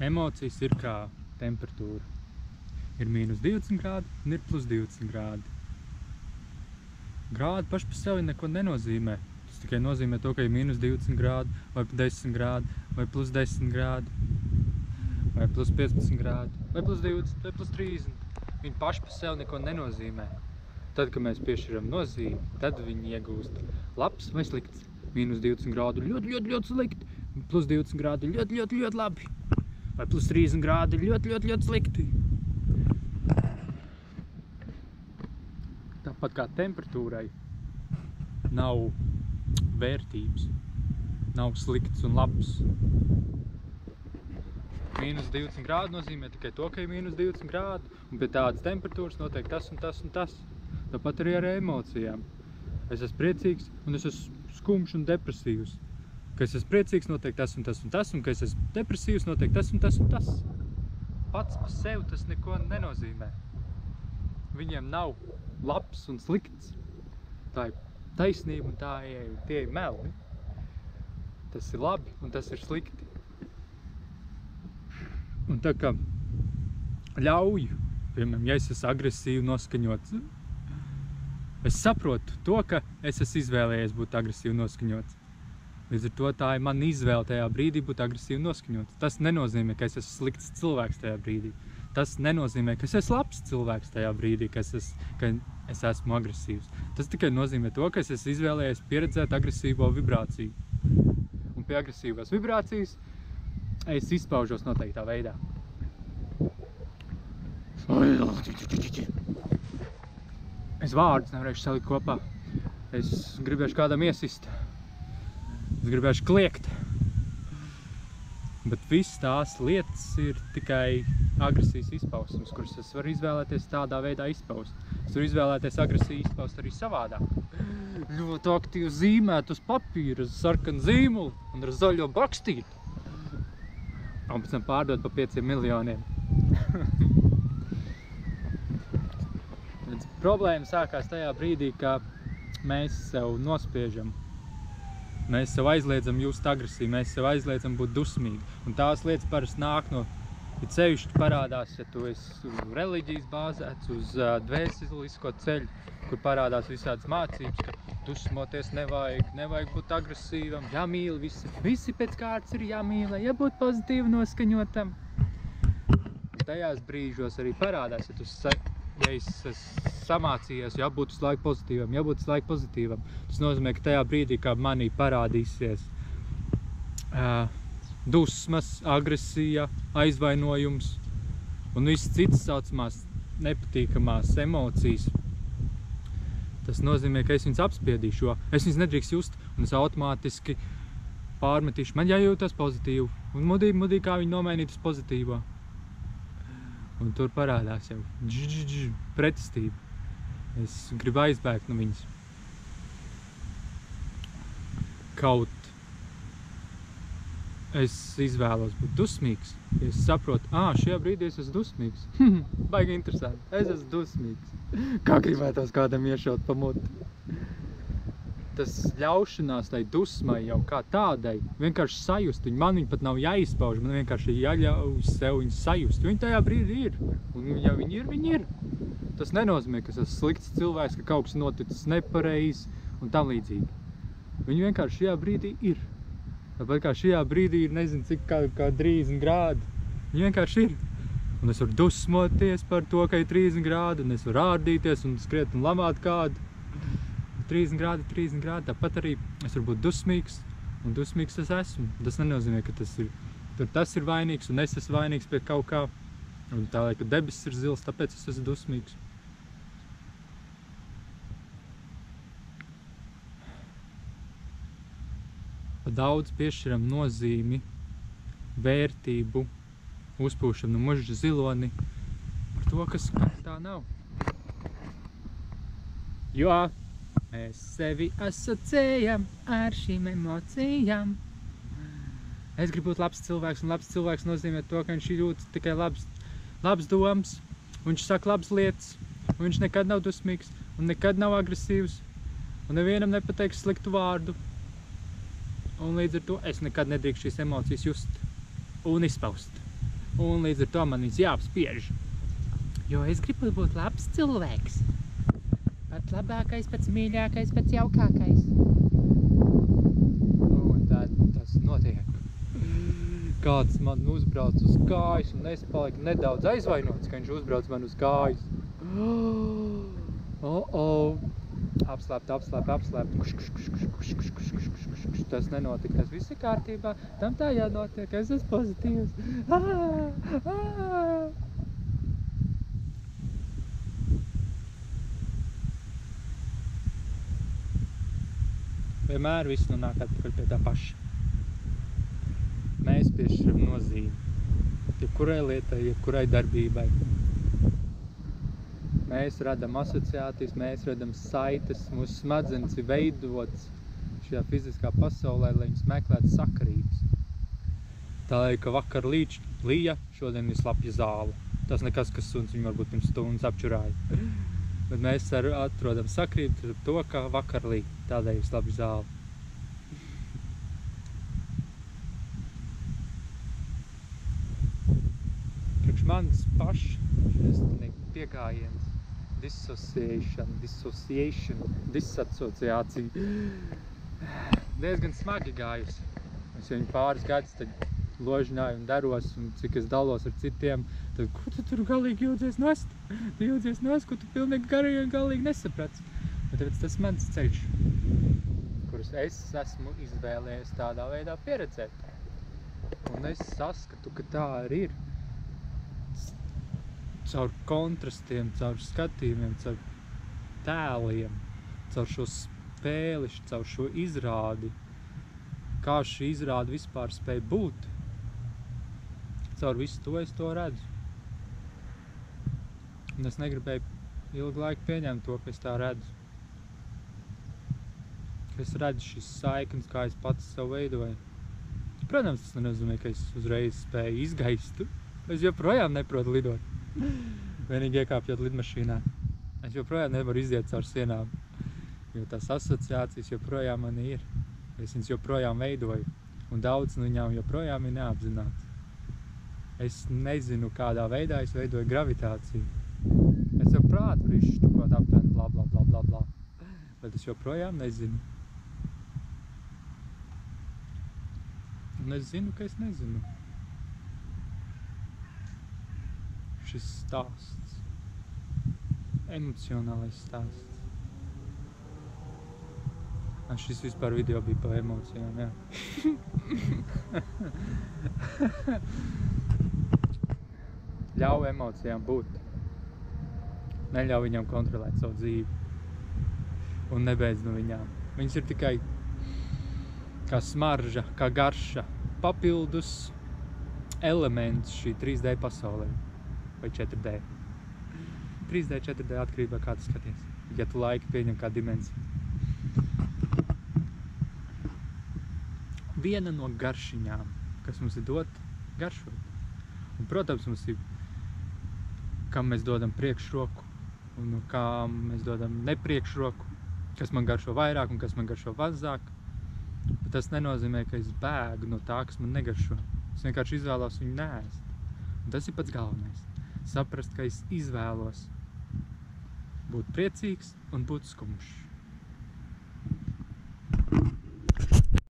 Emocijas ir kā temperatūra. Ir mīnus 20 grādi un ir plus 20 grādi. Grādi paši par sevi neko nenozīmē. Tas tikai nozīmē to, ka ir mīnus 20 grādi, vai 10 grādi, vai plus 10 grādi, vai plus 15 grādi, vai plus 20, vai plus 30. Viņi paši par sevi neko nenozīmē. Tad, kad mēs piešķiram nozīmi, tad viņi iegūst labs vai slikts. Mīnus 20 grādu ļoti, ļoti, ļoti slikti. Plus 20 grādi ļoti, ļoti, ļoti labi. Vai plus 30 grādi ļoti, ļoti, ļoti slikti. Tāpat kā temperatūrai nav vērtības. Nav slikts un labs. Mīnus 20 grādi nozīmē tikai to, ka ir mīnus 20 grādi. Un pie tādas temperatūras notiek tas un tas un tas. Tāpat arī ar emocijām. Es esmu priecīgs un es esmu skumjš un depresīvs. Ka es esmu priecīgs notiek tas un tas un tas, un ka es esmu depresīvs notiek tas un tas un tas. Pats par sevi tas neko nenozīmē. Viņiem nav labs un slikts. Tā ir taisnība un tā ir, tie ir meli. Tas ir labi un tas ir slikti. Un tā kā ļauj, piemēram, ja es esmu agresīvi noskaņots, es saprotu to, ka es esmu izvēlējies būt agresīvi noskaņots. Līdz ar to tā ir mana izvēle tajā brīdī būt agresīvi noskaņots. Tas nenozīmē, ka es esmu slikts cilvēks tajā brīdī. Tas nenozīmē, ka es esmu labs cilvēks tajā brīdī, ka es, esmu, ka es esmu agresīvs. Tas tikai nozīmē to, ka es esmu izvēlējies pieredzēt agresīvo vibrāciju. Un pie agresīvās vibrācijas es izpaužos noteiktā veidā. Es vārdus nevarēšu salikt kopā. Es gribēšu kādam iesist. Es gribēšu kliegt. Bet viss tās lietas ir tikai agresijas izpausmes, kuras es varu izvēlēties tādā veidā izpaust. Es varu izvēlēties agresiju izpaust arī savādāk. Ļoti aktīvi zīmēt uz papīra, uz sarkanu zīmulu un ar zaļo bakstītu. Un pēc tam pārdot pa 5 miljoniem. Problēma sākās tajā brīdī, ka mēs sev nospiežam. Mēs sev aizliedzam just agresiju, mēs sev aizliedzam būt dusmīgi. Un tās lietas parasti nāk no, ja cevišķi parādās, ja tu esi reliģijas bāzēts uz uh, dvēselisko ceļu, kur parādās visādas mācības, ka dusmoties nevajag, nevajag būt agresīvam, jāmīl visi. Visi pēc kārtas ir jāmīlē, jābūt pozitīvi noskaņotam. Un tajās brīžos arī parādās, ja tu ja es esmu samācījies, jābūt visu laiku pozitīvam, jābūt visu laiku pozitīvam. Tas nozīmē, ka tajā brīdī, kā manī parādīsies uh, dusmas, agresija, aizvainojums un viss citas saucamās nepatīkamās emocijas, tas nozīmē, ka es viņus apspiedīšu, jo es viņus nedrīkst just un es automātiski pārmetīšu. Man jājūtas pozitīvi un mudīgi, mudīgi kā viņu nomainīt uz pozitīvo. Un tur parādās jau pretestība. Es gribu aizbēgt no viņas. Kaut es izvēlos būt dusmīgs. Es saprotu, ah, šajā brīdī es esmu dusmīgs. Baigi interesanti. Es esmu dusmīgs. Kā gribētos kādam iešaut pa muti tas ļaušanās tai dusmai jau kā tādai, vienkārši sajust viņu, man viņa pat nav jāizpauž, man vienkārši jāļauj sev viņu sajust, viņi tajā brīdī ir, un ja viņi ir, viņi ir. Tas nenozīmē, ka esmu slikts cilvēks, ka kaut kas noticis nepareizi un tam līdzīgi. Viņi vienkārši šajā brīdī ir. Tāpat kā šajā brīdī ir nezinu cik kā, kā 30 grādi. Viņi vienkārši ir. Un es varu dusmoties par to, ka ir 30 grādi, un es varu ārdīties un skriet un lamāt kādu. 30 grādi, 30 grādi, tāpat arī es varu būt dusmīgs, un dusmīgs es esmu. Tas nenozīmē, ka tas ir, tas ir vainīgs, un es esmu vainīgs pie kaut kā. Un tā lai, ka debesis ir zils, tāpēc es esmu dusmīgs. Pa daudz piešķiram nozīmi, vērtību, uzpūšam no muža ziloni par to, kas tā nav. Jo Mēs sevi asociējam ar šīm emocijām. Es gribu būt labs cilvēks, un labs cilvēks nozīmē to, ka viņš jūt tikai labs, labs domas, un viņš saka labas lietas, un viņš nekad nav dusmīgs, un nekad nav agresīvs, un nevienam nepateiks sliktu vārdu. Un līdz ar to es nekad nedrīkst šīs emocijas just un izpaust. Un līdz ar to man viņas jāapspiež. Jo es gribu būt labs cilvēks. Pats labākais, pats mīļākais, pats jaukākais. Un tad tas notiek. Kāds man uzbrauc uz kājas un es paliku nedaudz aizvainots, ka viņš uzbrauc man uz kājas. Oh, oh. Apslēpt, apslēpt, apslēpt. Kuš, kuš, kuš, kuš, kuš, kuš, kuš, kuš, kuš, kuš, kuš. Tas nenotika, tas viss ir kārtībā. Tam tā jānotiek, es esmu pozitīvs. Ah, ah. Vienmēr viss nonāk atpakaļ pie tā paša. Mēs piešķiram nozīmi jebkurai lietai, jebkurai darbībai. Mēs radam asociācijas, mēs radam saites, mūsu smadzenes ir veidots šajā fiziskā pasaulē, lai viņas meklētu sakarības. Tā lai, ka vakar līdz lija, šodien ir slapja zāle. Tas nekas, kas suns viņu varbūt pirms stundas apčurāja. Bet mēs ar, atrodam sakrību to, ka vakar lī, tādēļ ir slapja zāle. Priekš manis pašs šis piegājiens dissociation, dissociation, disasociācija diezgan smagi gājusi. Es viņu pāris gadus tad ložināju un daros, un cik es dalos ar citiem, tad ko tu tur galīgi jūdzies nost? Tu jūdzies nost, ko tu pilnīgi garīgi, galīgi nesaprats. Bet tāpēc tas mans ceļš, kurus es esmu izvēlējies tādā veidā pieredzēt. Un es saskatu, ka tā arī ir caur kontrastiem, caur skatījumiem, caur tēliem, caur šo spēli, caur šo izrādi, kā šī izrāde vispār spēja būt. Caur visu to es to redzu. Un es negribēju ilgu laiku pieņemt to, ka es tā redzu. Ka es redzu šīs saiknes, kā es pats sev veidoju. Protams, tas nenozīmē, ka es uzreiz spēju izgaist. Es joprojām neprotu lidot. Vienīgi iekāpjot lidmašīnā. Es joprojām nevaru iziet caur sienām, jo tās asociācijas joprojām man ir. Es viņas joprojām veidoju, un daudz no viņām joprojām ir neapzināts. Es nezinu, kādā veidā es veidoju gravitāciju. Es jau prātu varu izštukot aptuveni bla bla bla bla bla, bet es joprojām nezinu. Un es zinu, ka es nezinu. šis stāsts. Emocionālais stāsts. Un šis vispār video bija par emocijām, jā. Ļauj emocijām būt. Neļauj viņam kontrolēt savu dzīvi. Un nebeidz no viņām. Viņas ir tikai kā smarža, kā garša, papildus elements šī 3D pasaulē vai 4D. 3D, 4D atkarībā kā tu skaties, ja tu laika pieņem kā dimensiju. Viena no garšiņām, kas mums ir dot garšot. Un, protams, mums ir, kam mēs dodam priekšroku un kā mēs dodam nepriekšroku, kas man garšo vairāk un kas man garšo mazāk. Bet tas nenozīmē, ka es bēgu no tā, kas man negaršo. Es vienkārši izvēlos viņu nēst. Un tas ir pats galvenais saprast, ka es izvēlos būt priecīgs un būt skumjš.